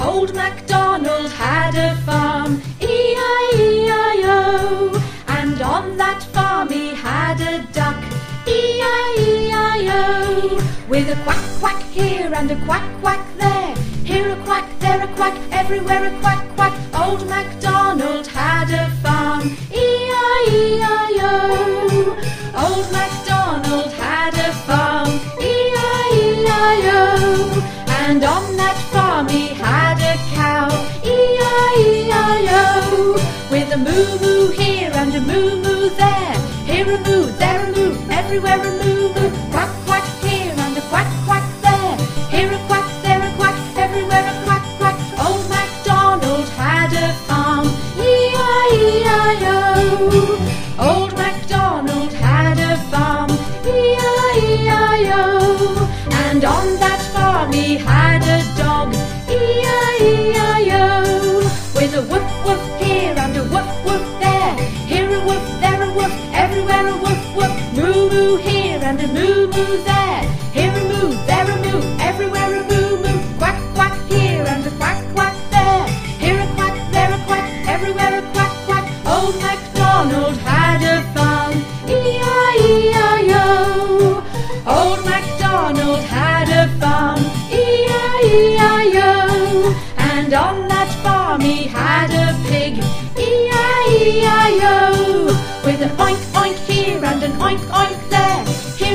Old MacDonald had a farm, E-I-E-I-O. And on that farm he had a duck, E-I-E-I-O. With a quack quack here and a quack quack there. Here a quack, there a quack, everywhere a quack quack. Old MacDonald had a farm, E-I-E-I-O. Old MacDonald had a farm, E-I-E-I-O. And on he had a cow, E-I-E-I-O. With a moo moo here and a moo moo there. Here a moo, there a moo, everywhere a moo moo. Quack quack here and a quack quack there. Here a quack, there a quack, everywhere a quack quack. Old MacDonald had a farm, E-I-E-I-O. Old MacDonald had a farm, E-I-E-I-O. And on that farm he had a dog, and a moo moo there. Here a moo, there a moo, everywhere a moo moo. Quack quack here and a quack quack there. Here a quack, there a quack, everywhere a quack quack. Old MacDonald had a farm, E-I-E-I-O. Old MacDonald had a farm, E-I-E-I-O. And on that farm he had a pig, E-I-E-I-O. With an oink oink here and an oink oink there.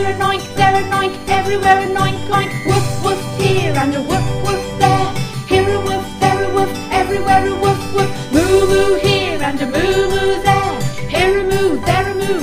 Here an oink, there an oink, everywhere an oink oink. Woof woof here and a woof woof there. Here a woof, there a woof, everywhere a woof woof. Moo moo here and a moo moo there. Here a moo, there a moo,